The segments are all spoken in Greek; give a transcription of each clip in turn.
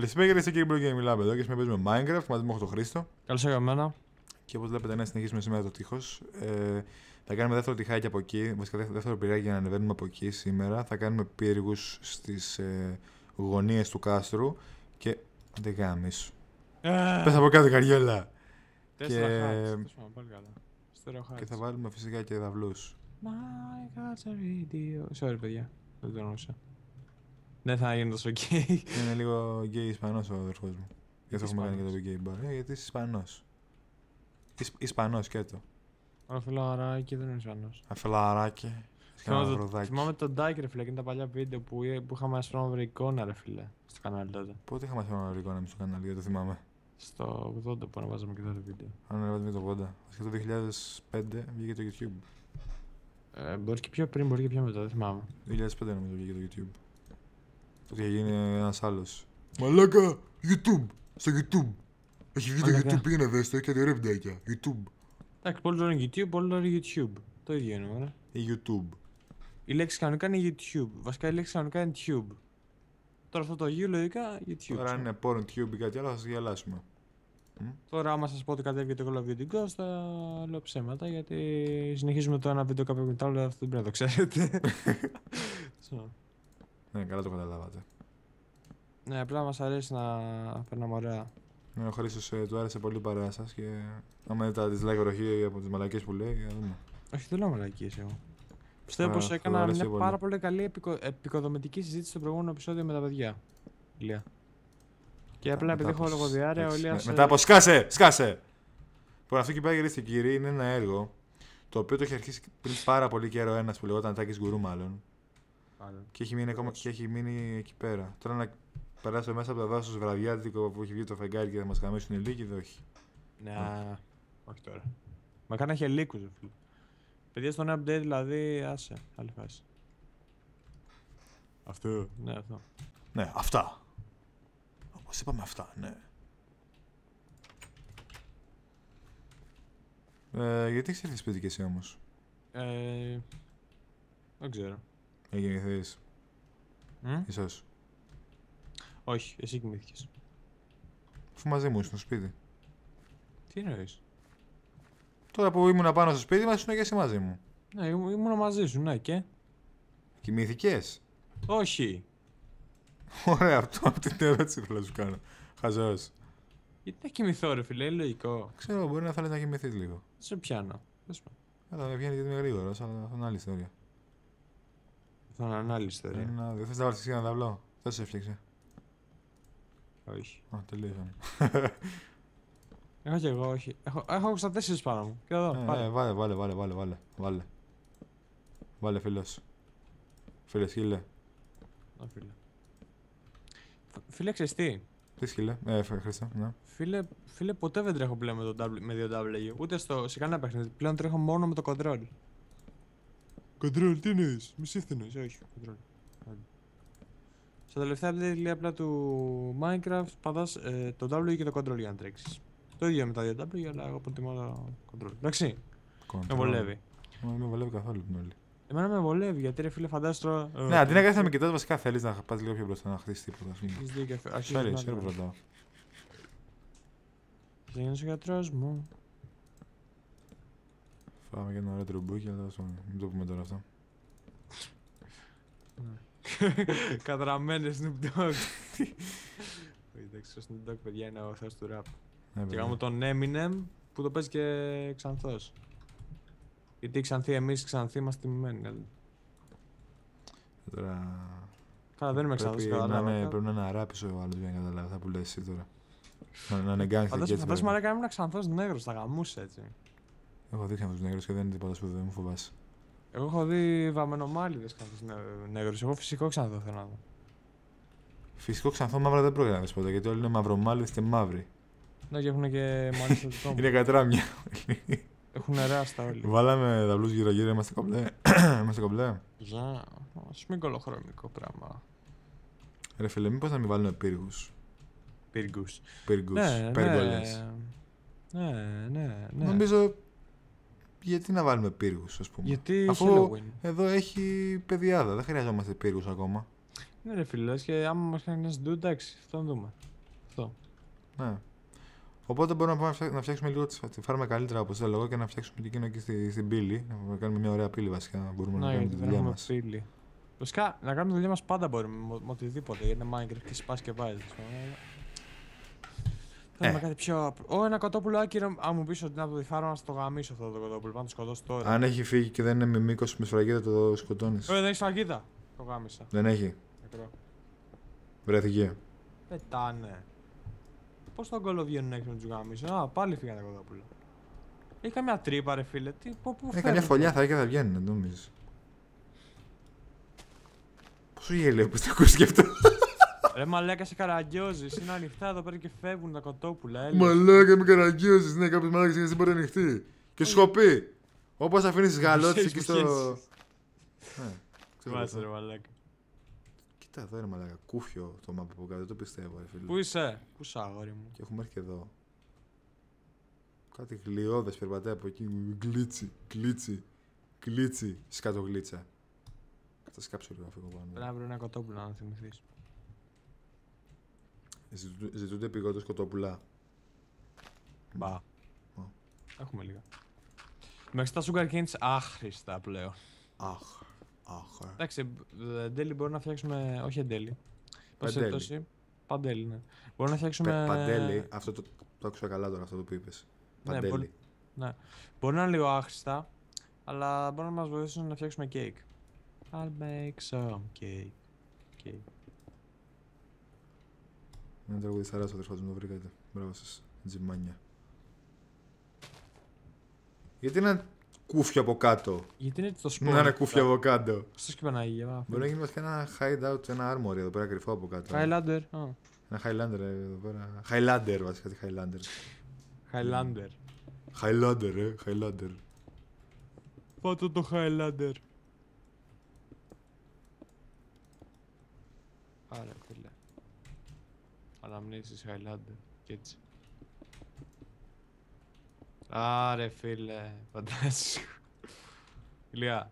Καλησπέρα κύριε και κύριοι Μπλοκ μιλάμε εδώ και σήμερα παίζουμε Minecraft μαζί με τον Χρήστο. Καλώς ήρθατε. Και όπως βλέπετε, να συνεχίσουμε σήμερα το τείχος. Ε, θα κάνουμε δεύτερο τυχάκι από εκεί, βασικά δεύτερο πυράκι για να ανεβαίνουμε από εκεί σήμερα. Θα κάνουμε πύργους στις ε, γωνίες του κάστρου και. Δεν γάμισου. Ε, Πες από κάτω, καριόλα. Τέσσερα και- hearts. Τέλος πάντων, πάλι καλά. Στερεό Και θα hearts. βάλουμε φυσικά και δαυλού. My God's a radio. Sorry, παιδιά. Δεν το εννοούσα. Δεν θα γίνει τόσο γκέι. Είναι λίγο γκέι Ισπανός ο αδερφός μου. Γι' αυτό έχουμε κάνει και το Ισπανός; γκέι μπαρ. Ε, γιατί είσαι Ισπανός. Ισπανός και το. Ωραία, φιλαράκι δεν είναι Ισπανός. Αφελαράκι. Θυμάμαι το- Σκαναβροδάκι. Θυμάμαι τον Dyke, ρε φίλε, και τα παλιά βίντεο που, που είχαμε ασφρόμαυρη εικόνα, ρε φίλε, στο κανάλι τότε. Πότε είχαμε θέμα εικόνα εμείς στο κανάλι, δεν το θυμάμαι. Στο 80 που ανεβάζαμε και τότε βίντεο. Αν ανεβάζουμε το 80. Βασικά το 2005 βγήκε το YouTube. Ε, μπορεί και πιο πριν, μπορεί και πιο μετά, δεν θυμάμαι. 2005 νομίζω βγήκε το YouTube. Τότε είχε γίνει ένας άλλος. Μαλάκα! YouTube! Στο YouTube! Έχει βγει το Μαλάκα. YouTube, πήγαινε δες το, έχει κάτι ωραία βιντεάκια. YouTube. Εντάξει, πολλοί λένε YouTube, πολλοί λένε YouTube. Το ίδιο είναι, ωραία. Ή YouTube. Η λέξη κανονικά είναι YouTube. Βασικά η λέξη κανονικά είναι Tube. Τώρα αυτό το U λογικά YouTube. Τώρα αν είναι porn tube ή κάτι άλλο θα σας γελάσουμε. Τώρα άμα σας πω ότι κατέβηκε το Call of Duty Ghost θα λέω ψέματα γιατί συνεχίζουμε το ένα βίντεο κάποιο μετά άλλο αυτό δεν πρέπει να το ξέρετε. So, Ναι, καλά το καταλάβατε. ναι, απλά μας αρέσει να περνάμε ωραία. Ναι, ο Χρήστος ε, του άρεσε πολύ η παρέα σας και άμα δείτε τα dislike βροχή από τις μαλακίες που λέει, να δούμε. Όχι, δεν λέω μαλακίες εγώ. Πιστεύω Α, πως θα έκανα αρέσει μια πολύ. πάρα πολύ καλή επικο... επικοδομητική συζήτηση στο προηγούμενο επεισόδιο με τα παιδιά. Ηλία. Και απλά επειδή έχω Μετά από- λογοδιάρεια, ο εντάξει, Ηλίας... με- Μετά από σκάσε! Σκάσε! Λοιπόν, αυτό εκεί πέρα κυρίε και κύριοι είναι ένα έργο το οποίο το έχει αρχίσει πριν πάρα πολύ καιρό ένας που λεγόταν Τάκης Γκουρού μάλλον. Και έχει μείνει, ακόμα, και έχει μείνει εκεί πέρα. Τώρα να περάσω μέσα από τα δάσο βραδιάτικο που έχει βγει το φεγγάρι και θα μας καμίσουν οι λύκοι, δεν όχι. Ναι, όχι τώρα. Μα κάνα είχε λύκους, ρε φίλε. Παιδιά στον update δηλαδή, άσε, άλλη φάση. Αυτό. Ναι, αυτό. Ναι, αυτά. Όπως είπαμε, αυτά, ναι. Ε, γιατί έχεις έρθει σπίτι και εσύ όμως, Ε, δεν ξέρω. Για γεννηθεί, Μμ; ίσως. Όχι, εσύ κοιμήθηκες. Αφού μαζί μου ήσουν στο σπίτι. Τι εννοείς; Τώρα που ήμουν πάνω στο σπίτι μας, ήσουν και εσύ μαζί μου. Ναι, ήμουν ήμουνα μαζί σου, ναι, και; Κοιμήθηκες; Όχι. Ωραία, αυτό από την ερώτηση θέλω να σου κάνω. Χαζός. Γιατί να κοιμηθώ, ρε φίλε, είναι λογικό. Ξέρω, μπορεί να θέλεις να κοιμηθείς λίγο. Δεν σε πιάνω. Δες με. Καλά, με βγαίνει γιατί είμαι γρήγορο, αλλά αυτό είναι άλλη ιστορία. Θα είναι άλλη ιστορία. Ένα- Δεν θες να βάλεις εσύ ένα ταυλό. Δεν σε έφτιαξε. Όχι. Α, τελείωσαν. Έχω κι εγώ, όχι. Έχω, έχω στα τέσσερις πάνω μου. Και εδώ, Ε, πάρε. ε, βάλε, βάλε, βάλε, βάλε, βάλε. Βάλε, βάλε φίλος. Φίλες, σκύλε. Να, φίλε. Φ- Φίλε, ξέρεις τι; Τι σκύλε, ε, φε- Χρήστο, ναι. Φίλε, φίλε, ποτέ δεν τρέχω πλέον με, το w, με 2W. Ούτε στο, σε κανένα παιχνίδι. Πλέον τρέχω μόνο με το control. Control, τι εννοείς; Μισή εννοείς. Όχι, control. Άντε. Στα τελευταία update λέει απλά του Minecraft πατάς ε, το W και το control για να τρέξεις. Το ίδιο με τα 2W, αλλά εγώ προτιμώ το control. Εντάξει, με Control. βολεύει. Μα Δεν με βολεύει καθόλου την όλη. Εμένα με βολεύει γιατί ρε φίλε φαντάζεσαι τώρα. ε, Ναι, αντί να κάθεσαι να με κοιτάς, βασικά θέλεις να πας λίγο πιο μπροστά, να χτίσεις τίποτα. ας πούμε. Έχεις δίκιο, φε- αρχίζεις Φέρει, να φέρει το- πρώτα. Θα γίνεις ο γιατρός μου. Φάμε και ένα ωραίο τρουμπούκι, αλλά τέλος πάντων, μην το πούμε τώρα αυτό. Κατραμένες Snoop Dogg. Όχι, Εντάξει, ο Snoop Dogg, παιδιά, είναι ο θεός του rap. Ναι, Και παιδιά. γάμω τον Eminem που το παίζει και Ξανθός. Γιατί οι Ξανθοί, εμείς οι Ξανθοί είμαστε τιμημένοι. δηλαδή. Τώρα... Καλά, δεν είμαι Ξανθός, Πρέπει να, κατάλαβα. είναι, πρέπει να είναι αράπης ο άλλος για να καταλάβει αυτά που λες εσύ τώρα. Να, να είναι γκάνγκστερ και Φαντάζομαι, έτσι. φαντάζομαι, πρέπει. ρε, ήμουν Ξανθός νέγρος, θα γαμούσε έτσι. Έχω δείξει αυτούς τους νέγρους και δεν είναι τίποτα σπουδαίο, μου φοβάσαι. Εγώ έχω δει βαμμενομάλιδες Ξανθούς νέ- νέγρους. Εγώ φυσικό Ξανθό θέλω να δω. Φυσικό ξανθό μαύρα δεν πρόκειται να δεις ποτέ, γιατί όλοι είναι μαυρομάλιδες και μαύροι. Ναι, και έχουν και μάλιστα στο δικό μου. Είναι κατράμια. Έχουν ράστα όλοι. Βάλαμε δαυλούς γύρω γύρω, είμαστε κομπλέ. είμαστε κομπλέ. Για, ας μην κολοχρονικό πράγμα. Ρε φίλε, μήπως να μην βάλουμε πύργους; Πύργους. Πύργους, Ναι, πέργολες. ναι, ναι, ναι, ναι. Νομίζω, γιατί να βάλουμε πύργους, ας πούμε; Γιατί Αφού Halloween. εδώ έχει παιδιάδα, δεν χρειαζόμαστε πύργους ακόμα. Ναι, ρε φίλε, λες και άμα μας κάνει ένας ντου, εντάξει, αυτό να δούμε. Αυτό. Ναι. Οπότε μπορούμε να, πάμε να φτιάξ- να φτιάξουμε λίγο τη τη φάρμα καλύτερα όπως θέλω εγώ και να φτιάξουμε και εκείνο εκεί στη, στην πύλη. Να κάνουμε μια ωραία πύλη βασικά. Να μπορούμε να, Να, κάνουμε γιατί τη δεν δουλειά έχουμε μας. πύλη. Βασικά, να κάνουμε τη δουλειά μας πάντα μπορούμε με, με οτιδήποτε. Γιατί είναι Minecraft και σπάς και βάζεις. Θέλουμε Ε. κάτι πιο. Ω, ένα κοτόπουλο άκυρο. Αν μου πεις ότι είναι από τη φάρμα, να στο γαμίσω αυτό το κοτόπουλο. Πάνω το σκοτώσω τώρα. Αν έχει φύγει και δεν είναι με μήκος με σφραγίδα, το σκοτώνεις. Ω, δεν έχει φαγίδα. Το γάμισα. Δεν έχει. Νεκρό. Βρέθηκε. Πετάνε. Πώς τον κόλλο βγαίνουν έξω να τους γάμισω; Α, πάλι φύγανε τα κοτόπουλα. Έχει καμιά τρύπα, ρε φίλε. Τι, πού, πού Ε, φέρνει καμιά αυτό; φωλιά θα έχει και θα βγαίνει, δεν νομίζεις. Πόσο γέλιο που το ακούσει και αυτό. Ρε μαλάκα σε καραγκιόζη. Είναι ανοιχτά εδώ πέρα και φεύγουν τα κοτόπουλα. Έλεος. Μαλάκα με καραγκιόζη. Ναι, κάποιο μαλάκα δεν μπορεί να ανοιχτεί. Και σου έχω πει. Όπως αφήνεις τις γαλότσες εκεί στο. Ναι, ξέρω Θυμάσαι, εγώ. ρε μαλάκα. Κοίτα εδώ είναι μαλάκα. Κούφιο το map από κάτω, δεν το πιστεύω, ρε φίλε. Πού είσαι, Πού είσαι, αγόρι μου; Και έχουμε έρθει και εδώ. Κάτι γλιώδες περπατάει από εκεί. Γκλίτσι, γκλίτσι, γκλίτσι. Σκάτω γλίτσα. Θα σκάψω λίγο να φύγω Πρέπει πάνω. να βρω ένα κοτόπουλο να θυμηθείς. Ζητούνται- Ζητούνται επιγόντως κοτόπουλα. Μπα. Ω. Έχουμε λίγα. Μέχρι τα sugar canes άχρηστα πλέον. Αχ, αχ. ρε. Εντάξει, ε, εντέλει μπορούμε να φτιάξουμε. Όχι εντέλει. Πάση Παντέλη. περιπτώσει, Παντέλη, ναι. Μπορούμε να φτιάξουμε. Πε- Παντέλη, αυτό το, το άκουσα καλά τώρα αυτό το που είπες. Ναι, Παντέλη. μπορεί- Μπορεί να είναι λίγο άχρηστα, αλλά μπορεί να μας βοηθήσουν να φτιάξουμε cake. I'll make some cake. cake. Είναι τραγουδισταράς ο αδερφός μου, το βρήκατε. Μπράβο σας, τζιμάνια. Γιατί είναι κούφιο από κάτω; Γιατί είναι το sport. Να είναι κούφιο από κάτω. Στο και Παναγία. βα, Μπορεί να γίνει βασικά ένα hideout, ένα armory εδώ πέρα κρυφό από κάτω. Highlander. Α, Ένα Highlander ε, εδώ πέρα. Highlander βασικά, τι Highlander. Highlander. Highlander, ε, Highlander. Πάτε το Highlander. Άρα, φίλε. Αναμνήσεις Highlander. Και έτσι. Άρε, φίλε. Φαντάσου. Ηλία,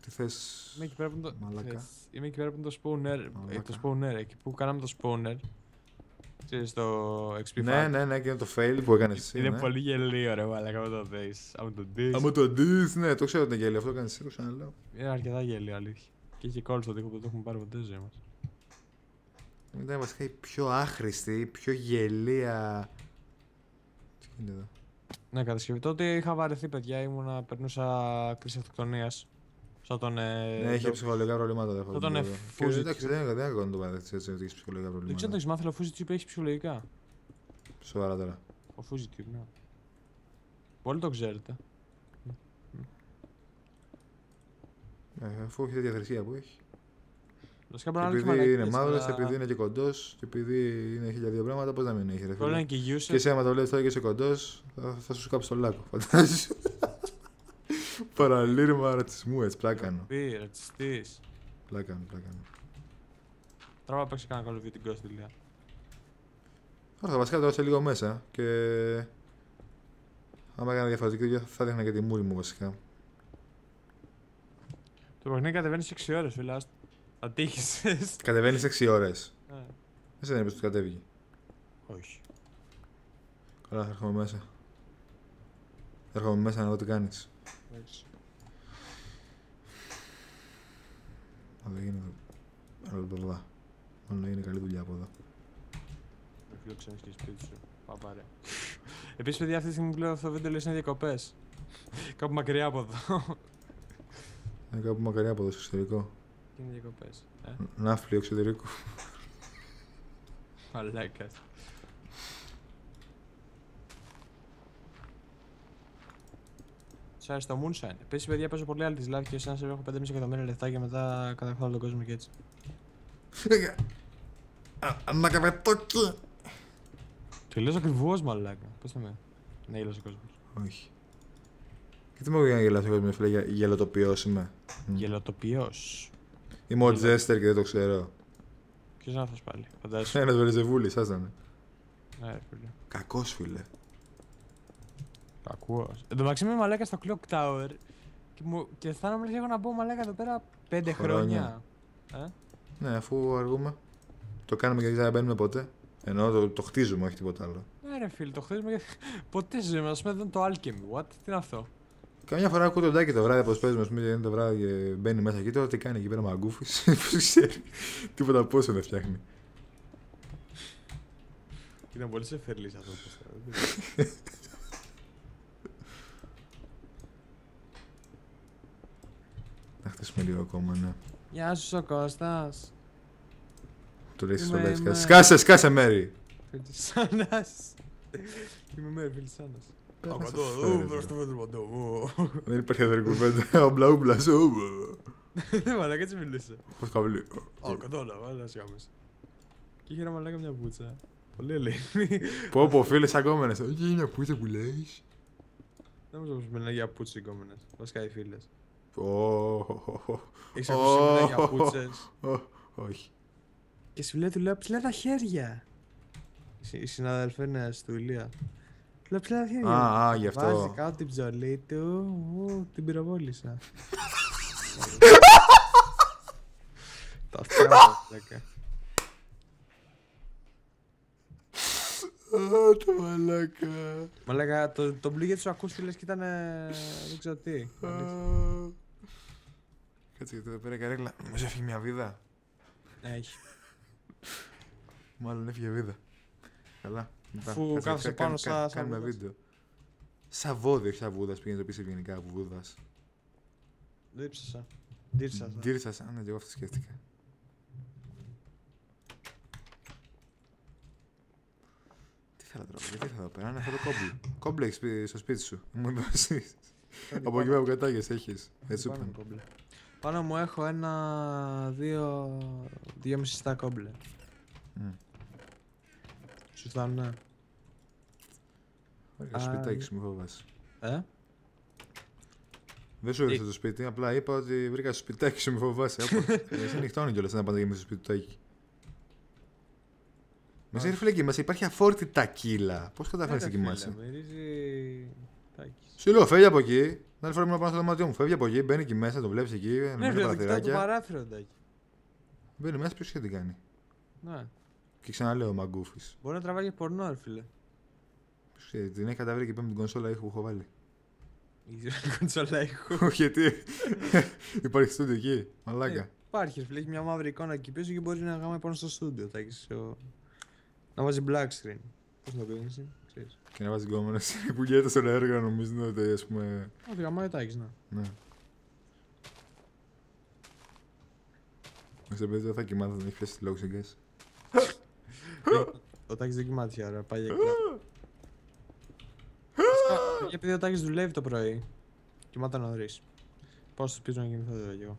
Τι θες... είμαι εκεί πέρα που είναι το... Μαλάκα. θες, Είμαι εκεί πέρα που είναι το spawner. ε, Μαλάκα. Το spawner, εκεί που κάναμε το spawner. Ξέρεις, το XP Ναι, farm. ναι, ναι, και είναι το fail που έκανες εσύ. Είναι ναι. πολύ γελίο ρε μαλάκα με το δεις. Αν το δεις. Άμα το δεις, ναι, το ξέρω ότι είναι γέλιο. Αυτό κάνεις εσύ, το ξαναλέω. Είναι αρκετά γελίο αλήθεια. Και είχε κόλλο στο τοίχο που δεν το έχουμε πάρει ποτέ ζωή μας. Ήταν βασικά η πιο άχρηστη, η πιο γελία... Τι γίνεται εδώ; Ναι, κατασκευή. Τότε είχα βαρεθεί, παιδιά. Ήμουνα, περνούσα κρίση αυτοκτονίας. Σαν τον. Ε, Ναι, είχε το- ψυχολογικά προβλήματα. Δεν Θα τον εφούζει. Εντάξει, δεν δεν έκανα το παραδεχτεί έτσι ότι έχεις ψυχολογικά Δεν ξέρω αν το προβλήματα. έχεις μάθει, αλλά ο Fuzzy Tube έχει ψυχολογικά. Σοβαρά τώρα. Ο Fuzzy Tube, ναι. Πολύ το ξέρετε. Ε, Αφού έχει τέτοια θρησκεία που έχει. Βασικά Και μπορεί να είναι επειδή είναι μαύρος, επειδή είναι και κοντός, και επειδή είναι χίλια δύο πράγματα, πώς να μην έχει. Ρε, Μπορεί να φίλε. είναι και Και user. εσύ, άμα το βλέπεις τώρα και είσαι κοντός, θα, θα σου σκάψει το λάκκο. Φαντάζεσαι. Παραλήρημα ρατσισμού, έτσι. Πλάκανο. Πει, ρατσιστής. Πλάκανο, πλάκανο. Τράβα παίξεις κανένα Call of Duty Ghost ηλία. Ωραία, βασικά το έδωσα λίγο μέσα και. Άμα έκανα διαφορετική δουλειά, θα δείχνα και τη μούρη μου βασικά. Το παιχνίδι κατεβαίνει σε 6 ώρες, φίλε. Άστα. Θα τύχησε. Κατεβαίνεις 6 ώρες. Ε, Δεν είναι πω του κατέβηκε. Όχι. Καλά, θα έρχομαι μέσα. Θα έρχομαι μέσα να δω τι κάνεις. Εντάξει. Αλλά δεν γίνεται. Αλλά μπλα. Μόνο είναι καλή δουλειά από εδώ. Με φιλοξενείς και σπίτι σου. Παπάρε. Επίσης, παιδιά, αυτή τη στιγμή που λέω αυτό το βίντεο λέει είναι διακοπές. Κάπου μακριά από εδώ. Είναι κάπου μακριά από εδώ στο εξωτερικό. Και είναι διακοπές. Ε, Ναύλιο εξωτερικού. μαλάκας. Σ' άρεσε το Moonshine. Επίση, παιδιά, παίζω πολύ άλλη της live και σαν σε έχω 5,5 εκατομμύρια λεφτά και μετά κατακτάω τον κόσμο και έτσι. Ανακαβετόκι! Το λες ακριβώς, μαλάκα. Πώ το με. Ναι, γελάς ο κόσμος. Όχι. Και τι μου βγαίνει να γελάσω εγώ με φίλε, για γελοτοποιός είμαι. Μμ. Γελοτοποιό. Είμαι ο Γελο- Τζέστερ και δεν το ξέρω. Ποιος να αυτό πάλι. Φαντάζεσαι; Ένας Βερζεβούλης, άσταν. Ναι, ρε φίλε. Κακός φίλε. Ακούω. Εν τω μεταξύ είμαι μαλάκα στο Clock Tower και, μου... και αισθάνομαι ότι έχω να μπω μαλάκα εδώ πέρα 5 Χρόνια. χρόνια. Ε; Ναι, αφού αργούμε. Το κάνουμε γιατί δεν μπαίνουμε ποτέ. Ενώ το, το χτίζουμε, όχι τίποτα άλλο. Ναι, ρε φίλε, το χτίζουμε γιατί. Ποτέ στη ζωή μας δεν είναι το Alchemy. What, τι είναι αυτό; Καμιά φορά ακούω τον Τάκη το βράδυ, πώ παίζουμε, ας πούμε, είναι το βράδυ και μπαίνει μέσα εκεί. Τώρα τι κάνει εκεί πέρα μαγκούφι. Πώ ξέρει. Τίποτα πόσο δεν φτιάχνει. Είναι πολύ σε φερλής αυτό που Να χτίσουμε λίγο ακόμα, ναι. Γεια σου, ο Κώστας. Του λέει στο Είμαι- λέει. είμαι- Σκάσε, σκάσε μέρη. Φελισάνας. Είμαι με Φελισάνας. Πες να σε Παντό, φέρει, ου, ρε. μπρος το μέτρο παντό, ου. Δεν υπάρχει αδερή κουβέντα. Ομπλα, ομπλα, σου. Δεν μαλάκα έτσι μιλούσε. Πώς καβλί. Α, κατάλαβα, αλλά σιάμες. Και είχε ένα μαλάκα μια πουτσα. Πολύ ελεήμη. Πω, πω, φίλες, αγκόμενε. Όχι, είναι πούτσα που λέει. Δεν νομίζω πως μιλάει για πούτσες οι γκόμενες. Βασικά οι φίλες. Ω, Έχεις ακούσει να μιλάει για πούτσες; ω, Όχι. Και σου λέει του λέω ψηλά τα χέρια. Η συ- Η συναδελφή είναι του Ηλία. Του λέω ψηλά τα χέρια. Α, α, γι' αυτό. Βάζει κάτω την ψωλή του. Ου, την πυροβόλησα. Τα αυτιά μου, μαλάκα. Α, το μαλάκα. Μαλάκα, το, το μπλου γιατί σου ακούστηκε λες και ήταν. Δεν ξέρω τι. Α. Κάτσε γιατί εδώ πέρα η καρέκλα. Νομίζω έφυγε μια βίδα. Ναι, έχει. Μάλλον έφυγε βίδα. Καλά. Μετά, Αφού κάτσε, κάθεσαι κα- πάνω κα- σαν- κα- σαν Κάνουμε βούδας. βίντεο. Σαν βόδι, όχι σαν βούδας. Πήγαινε το πεις ευγενικά από βούδας. Δίψασα. Δίψασα. Ντύρισα σαν, ναι, και εγώ αυτό σκέφτηκα. Τι θέλω τώρα, γιατί ήρθα εδώ πέρα, είναι αυτό το κόμπλε. Κόμπλε έχεις πει στο σπίτι σου. Μου δώσεις. Από εκεί που κατάγες έχεις. Έτσι Πάνω είπαν. μου κόμπλε. Πάνω μου έχω ένα, δύο, δύο μισιστά κόμπλε. Μμ. Σου φτάνουν, ναι. Ωραία, Α, σπιτάκι ναι. σου μου φοβάσαι. Ε; Δεν σου ήρθε στο σπίτι, απλά είπα ότι βρήκα στο σπιτάκι σου, με φοβάσαι. Όπως- Ε, Εσύ νυχτώνει κιόλας να πάτε γεμίσει στο σπιτάκι. Μέσα ρε φίλε εκεί μέσα υπάρχει αφόρητη τακίλα. Πώς καταφέρνεις να Ναι, ρε κοιμάσαι; φίλε, Μυρίζει... τάκης. Σου λέω, φεύγει από εκεί. Την άλλη φορά ήμουν πάνω στο δωμάτιό μου. Φεύγει από εκεί, μπαίνει εκεί μέσα, το βλέπεις εκεί. Ναι, Ναι, φίλε, το κοιτάω το παραθυράκια. παράθυρο, τάκι. Μπαίνει μέσα, ποιος τι κάνει. Ναι. Και ξαναλέω ο Μαγκούφης. Μπορεί να τραβάει και πορνό, ρε φίλε. Την έχει καταβρει και πέμπει την κονσόλα ήχου που έχω βάλει. Η κονσόλα ήχου. Όχι, γιατί. Υπάρχει στούντιο εκεί. Ε, Μαλάκα. Υπάρχει, ρε φίλε, έχει μια μαύρη εικόνα εκεί πίσω και μπορείς να γάμε πάνω στο στούντιο. τάκι, ο- Να βάζεις black screen. Πώς να το κάνεις, εσύ, ξέρεις. Και να βάζεις γκόμενες που γίνεται στον έργο, νομίζουν ότι ας πούμε. Όχι, γαμάει τάκης, ναι. Ναι. Με σε παιδί δεν θα κοιμάται, δεν έχει πιάσει τη λόγου Ο Τάκης δεν κοιμάται άρα πάει για κλαμπ. Βασικά, Επειδή ο Τάκης δουλεύει το πρωί, κοιμάται νωρίς. Πάω στο σπίτι να κοιμηθώ τώρα κι εγώ.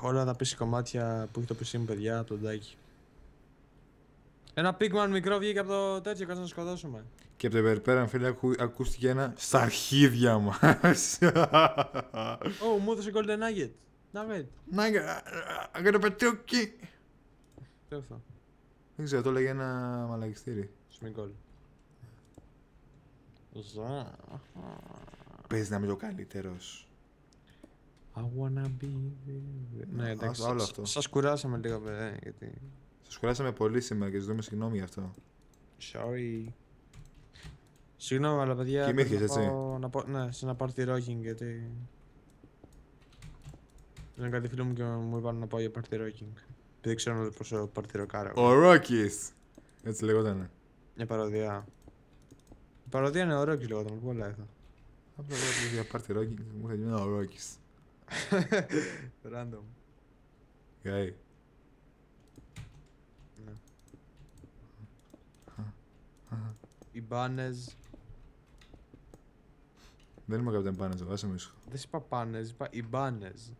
Όλα τα πίσω κομμάτια που έχει το PC μου, παιδιά, από τον Τάκη. Ένα Pigman μικρό βγήκε από το τέτοιο, κάτσε να σκοτώσουμε. Και από το περιπέραν, φίλε, ακού, ακούστηκε ένα στα αρχίδια μας. Ω, μου έδωσε Golden Nugget. Nugget. Να, αγροπετούκι. Τι αυτό. Δεν ξέρω, το έλεγε ένα μαλακιστήρι. Σμιγκόλ. Ζα. Παίζει να είμαι ο καλύτερος. I wanna be there. Ναι, Α, εντάξει. όλο σας- αυτό. Σας κουράσαμε λίγο, παιδιά, γιατί... Σας κουράσαμε πολύ σήμερα και ζητούμε συγγνώμη γι' αυτό. Sorry. Συγγνώμη, αλλά παιδιά. Κοιμήθηκες, πρέπει να έτσι; πάω- Να πω, ναι, σε ένα party rocking, γιατί. Είναι κάτι φίλο μου και μου είπαν να πάω για party rocking. Επειδή ξέρω πόσο party rockάρα. Ο Ρόκης! Έτσι λεγότανε. Μια παροδία. Η παροδία είναι ο Rocky λεγόταν, πολύ θα. Απλά εγώ πήγα για πάρτι Ρόκη μου είχε γίνει ο Ρόκης. Random. Γκάι. Ναι. Οι μπάνες. Δεν είμαι καπιτάν πάνω, άσε με ήσυχο. Δεν είπα πάνες, είπα οι μπάνες.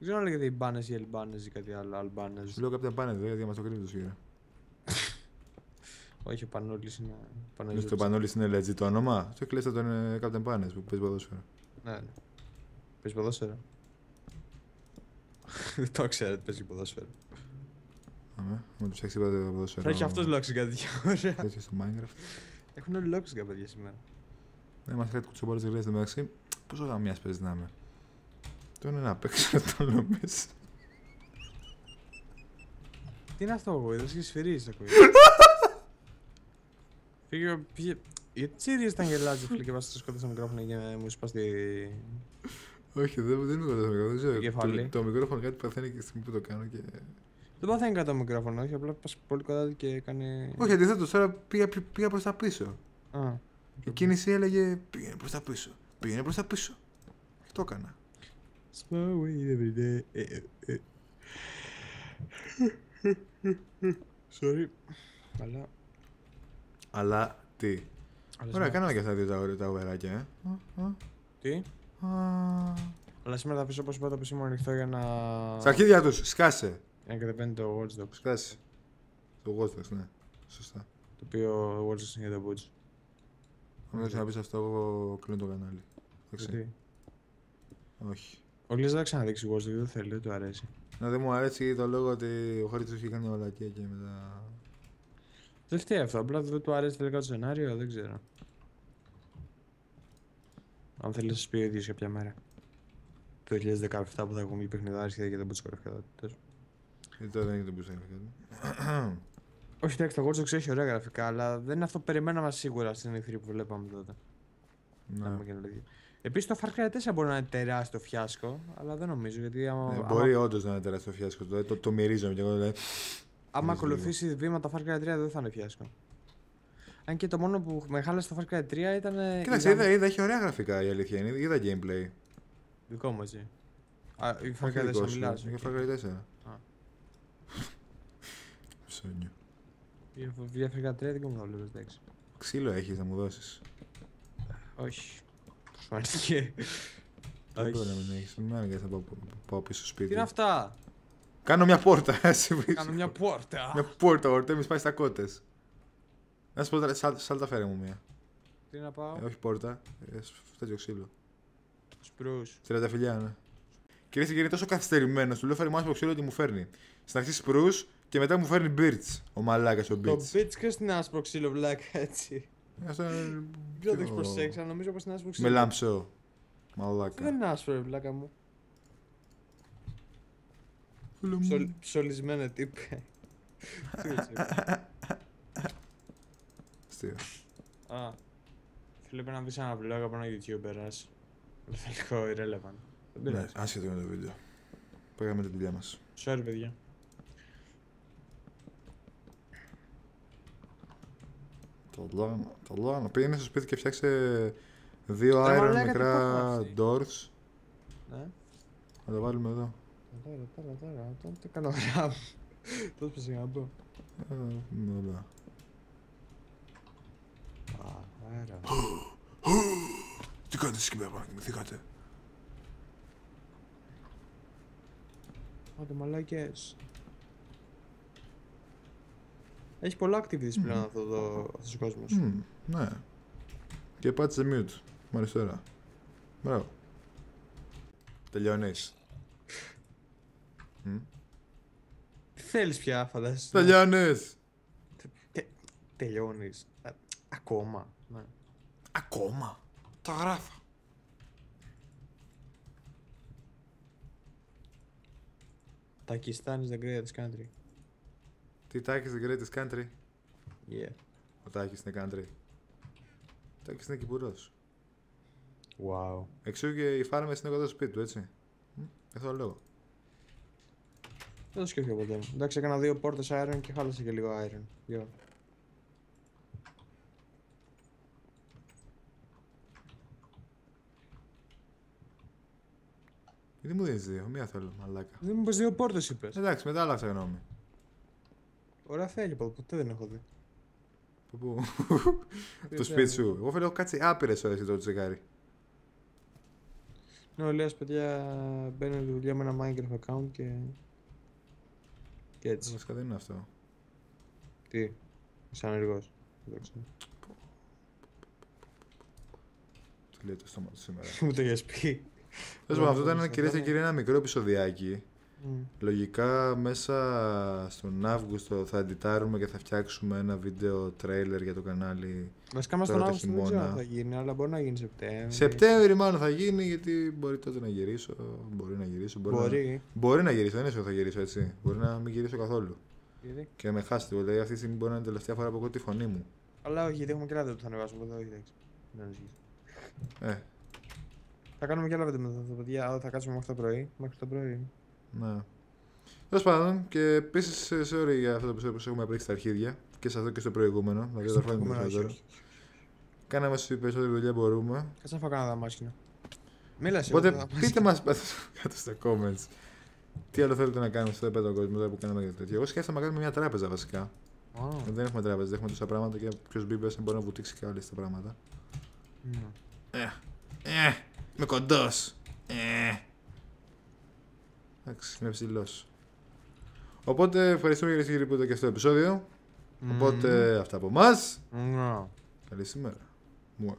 Δεν ξέρω αν λέγεται οι μπάνες ή ελμπάνες ή κάτι άλλο, αλμπάνες. Σου λέω καπιτάν πάνω εδώ γιατί μας το κρύβει το σίγουρα. Όχι, ο Πανόλης είναι. Λες Παναγιώτης. το Πανόλης είναι legit το όνομα; Το κλείστα τον ε, Captain Πάνε που παίζει ποδόσφαιρο. Ναι, ναι. Παίζει ποδόσφαιρο. Δεν το ξέρω ότι παίζει ποδόσφαιρο. Αμέ, μου το ψάξεις είπατε το ποδόσφαιρο. Θα έχει αυτός λόξεις κάτι τέτοιο. Ωραία. Τέτοιο στο Minecraft. Έχουν όλοι λόξεις για παιδιά σήμερα. Δεν μας κάτι κουτσομπόρε δεν χρειάζεται μεταξύ. Πόσο γαμιάς παίζεις να είμαι. Αυτό είναι να παίξω το όλο μέσα. Τι είναι αυτό, εγώ, είδες και σφυρίζεις ακούει. Φύγε, πήγε... Γιατί τσίριες ήταν γελάτζι, φίλε, και βάζεις σκοτές στο μικρόφωνο για να μου σπάς τη... Όχι, δεν, δεν είναι το μικρόφωνο. Δεν ξέρω. κεφάλι. Το, το μικρόφωνο κάτι παθαίνει και τη στιγμή που το κάνω και. Δεν παθαίνει κατά το μικρόφωνο, όχι, απλά πας πολύ κοντά του και κάνει... Όχι, αντιθέτως, τώρα πήγα, πήγα προς τα πίσω. Α, Η κίνηση έλεγε πήγαινε προς τα πίσω. Πήγαινε προς τα πίσω. Και το έκανα. Slow it every day. Ε, ε, ε. Sorry. Αλλά... Αλλά τι; αλλά Ωραία, σήμερα- κάναμε και αυτά δύο τα, τα οβεράκια, ε. Α, α, Τι; α. Αλλά σήμερα θα αφήσω όπως είπα το PC μου ανοιχτό για να... Στα αρχίδια τους, σκάσε. Για να κατεβαίνει το Watch Dogs. Σκάσε. Το Watch Dogs, ναι. Σωστά. Το οποίο Watch Dogs είναι για το Butch. Αν δεν να πεις αυτό, εγώ κλείνω το κανάλι. Εντάξει. Γιατί; Όχι. Ο Γκλής δεν θα ξαναδείξει Watch Dogs, δεν θέλει, δεν του αρέσει. Να δεν μου αρέσει για το λόγο ότι ο Χάρη είχε κάνει μια μαλακία και μετά. Δεν φταίει αυτό, απλά δεν του αρέσει τελικά το σενάριο, δεν ξέρω. Αν θέλεις να σας πει ο ίδιος κάποια μέρα. Το 2017 που θα έχουν βγει παιχνιδάρες και δεν μπορεί να τέλος. Γιατί τώρα δεν έχει τον πίσω κάτι. Όχι, εντάξει, το Watch Dogs έχει ωραία γραφικά, αλλά δεν είναι αυτό που περιμέναμε σίγουρα στην E3 που βλέπαμε τότε. Να Ναι. πούμε και αλήθεια. Επίσης το Far Cry 4 μπορεί να είναι τεράστιο φιάσκο, αλλά δεν νομίζω γιατί άμα, Ναι, άμα, μπορεί όντως να είναι τεράστιο φιάσκο. Το, το, το μυρίζομαι και εγώ. Δηλαδή, άμα Μυρίζει ακολουθήσει βήματα Far Cry 3 δεν θα είναι φιάσκο. Αν και το μόνο που με χάλασε το Far Cry 3 ήταν. Κοίταξε, είδα, είδα, έχει ωραία γραφικά η αλήθεια είναι. Είδα gameplay. Δικό μου έτσι. Α, η Far Όχι Cry 4 δικό σου, μιλάς. Για οκ. Far Cry 4. Α. Ψώνιο. Για για Far Cry 3 δικό μου θα βλέπεις, εντάξει. Ξύλο έχεις να μου δώσεις. Όχι. Προσφανίστηκε. Δεν Όχι. μπορεί να μην έχεις. Μην αναγκάζει να πάω, πάω πίσω στο σπίτι. Τι είναι αυτά; Κάνω μια πόρτα. εσύ βρεις. Κάνω μια πόρτα. Μια πόρτα, ο Αρτέμι πάει στα κότες. Να σου πω τώρα, σάλ- σάλτα φέρε μου μία. Τι να πάω; Ε, όχι πόρτα, ε, σ- τέτοιο ξύλο. Σπρούς. Τριανταφυλλιά, ναι. Κυρίες και κύριοι, είναι τόσο καθυστερημένος. Του λέω φέρει μου ξύλο ότι μου φέρνει. Στην αρχή σπρούς και μετά μου φέρνει μπίρτς. Ο μαλάκας ο Το μπίρτς. bitch και στην άσπρο ξύλο βλάκα έτσι. Αυτό είναι. Δεν το πιο- έχεις προσέξει, αλλά νομίζω πως είναι άσπρο ξύλο. Με λάμψο. Δεν Μαλάκα. είναι άσπρο, ρε βλάκα μου. Φίλε μου. Ψολ- Ψολισμένο τύπε. Τι έτσι. Αστείο. Α. Φίλε, πρέπει να δεις ένα vlog από ένα youtuber, ας. Αλλά θα λίγο irrelevant. Δεν Ναι, πειράζει. άσχετο με το βίντεο. Πήγαμε τη δουλειά μας. Sorry, παιδιά. Το λάνω, το λάνω. Πήγαινε στο σπίτι και φτιάξε δύο Ρε iron μαλάκα, τι μικρά πάθαμε αυτή. doors. Ναι. Να τα βάλουμε εδώ. Τώρα, τώρα, τώρα. Τώρα τι κάνω γράμμα. Τόσο πες να πω. Ε, ναι, όλα. Α, άρα. Τι κάνετε εκεί πέρα, πάνω, κοιμηθήκατε. Άντε μαλάκες. Έχει πολλά activities πλέον Μμμ. αυτό το, αυτός ο κόσμος. Μμμ, ναι. Και πάτησε mute. Μ' αριστερά. Μπράβο. Τελειώνεις. Μμ. Τι θέλεις πια, φαντάζεσαι. Τελειώνεις. Τελειώνεις. Α, Ακόμα. Ναι. Ακόμα; Τα γράφω. Τακιστάν is the greatest country. Τι Τάκης the greatest country; Yeah. Ο Τάκης είναι country. Ο Τάκης είναι κυπουρός. Wow. Εξού και οι φάρμες είναι κοντά στο σπίτι του, έτσι. Μμ, Γι' αυτό το λόγο. Δεν το σκέφτηκα ποτέ. Εντάξει, έκανα δύο πόρτες iron και χάλασε και λίγο iron. Δύο. Γιατί μου δίνεις δύο, μία θέλω, μαλάκα. Δεν μου είπες δύο πόρτες είπες. Εντάξει, μετά άλλαξα γνώμη. Ωραία θέλει ποτέ δεν έχω δει. Πού, πού. Τι το ωραία. σπίτι σου. Εγώ φέρω κάτσει άπειρες ώρες για το τσεκάρι. Ναι, ο Λέας, παιδιά, μπαίνει στη δουλειά με ένα Minecraft account και... Και έτσι. Βασικά δεν είναι αυτό. Τι. Είσαι ανεργός. Δεν το ξέρω. Τι λέει το στόμα του σήμερα. Μου το έχεις πει. Τέλος πάντων, αυτό ήταν κυρίες και κύριοι ένα μικρό επεισοδιάκι. Μμ. Λογικά μέσα στον Αύγουστο θα αντιτάρουμε και θα φτιάξουμε ένα βίντεο τρέιλερ για το κανάλι. Βασικά μας Τώρα τον το Αύγουστο δεν ξέρω χειμώνα. αν θα γίνει, αλλά μπορεί να γίνει Σεπτέμβρη. Σεπτέμβρη μάλλον θα γίνει γιατί μπορεί τότε να γυρίσω. Μπορεί να γυρίσω. Μπορεί, Να... Μπορεί. μπορεί να γυρίσω, δεν είναι ότι θα γυρίσω έτσι. Μπορεί να μην γυρίσω καθόλου. Γιατί; Και να με χάσετε. Δηλαδή αυτή τη στιγμή μπορεί να είναι η τελευταία φορά που ακούω τη φωνή μου. Αλλά όχι, γιατί έχουμε και άλλα βίντεο που θα ανεβάσουμε. οπότε όχι, εντάξει. Δεν ανησυχείς. Ε, Θα κάνουμε και άλλα βίντεο με τα παιδιά. Θα κάτσουμε μέχρι το πρωί. Μέχρι το πρωί. Ναι. Τέλος πάντων, και επίσης sorry για αυτό το επεισόδιο που σας έχουμε πρίξει στα αρχίδια και σε αυτό και στο προηγούμενο. Δηλαδή Στο τα φάμε προηγούμενο, όχι, περισσότερο. όχι. Κάναμε όσο περισσότερη δουλειά μπορούμε. Κάτσε να φάω κανένα δαμάσκινο. Μίλα εσύ. Οπότε εγώ θα- πείτε μας κάτω στα comments. Τι άλλο θέλετε να κάνουμε στο επέτειο κόσμο τώρα που κάναμε και τέτοιο. Εγώ σκέφτομαι να κάνουμε μια τράπεζα βασικά. Α, Δεν έχουμε τράπεζα, δεν έχουμε τόσα πράγματα και ποιο μπει μέσα μπορεί να βουτήξει και άλλε τα πράγματα. ναι. Ε, είμαι κοντός. Ε. Εντάξει, είμαι ψηλός. Οπότε ευχαριστούμε για τη που είδατε και αυτό το επεισόδιο. Οπότε αυτά από εμάς. Μμμ. Καλή σήμερα. Μουα.